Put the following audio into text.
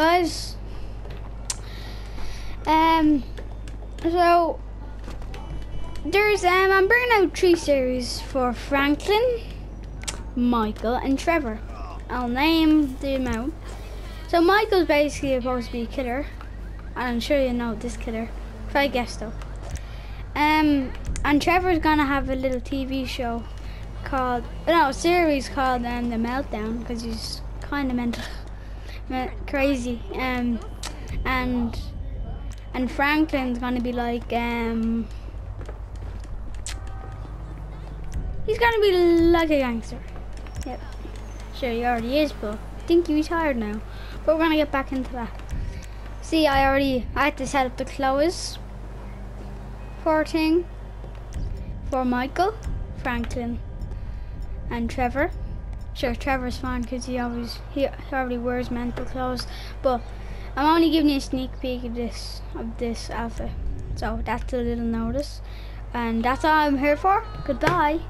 guys. Um, so there's um, I'm bringing out three series for Franklin, Michael, and Trevor. I'll name them out. So Michael's basically supposed to be a killer, and I'm sure you know this killer. If I guess though. Um, and Trevor's gonna have a little TV show called no series called um, the Meltdown because he's kind of mental, me- crazy. Um, and and Franklin's gonna be like um. He's gonna be like a gangster. Yep. Sure, he already is, but I think he's retired now. But we're gonna get back into that. See, I already I had to set up the clothes for thing for Michael, Franklin, and Trevor. Sure, Trevor's fine because he always he already wears mental clothes, but I'm only giving you a sneak peek of this of this outfit. So that's a little notice, and that's all I'm here for. Goodbye.